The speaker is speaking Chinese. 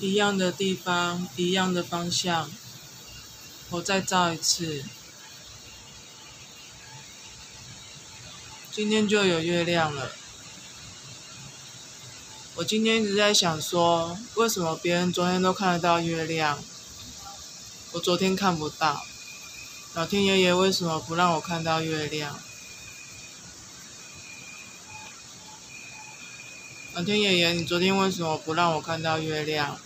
一样的地方一样的方向。我再照一次。今天就有月亮了。我今天一直在想说为什么别人昨天都看得到月亮？我昨天看不到。老天爷爷为什么不让我看到月亮？老天爷爷你昨天为什么不让我看到月亮？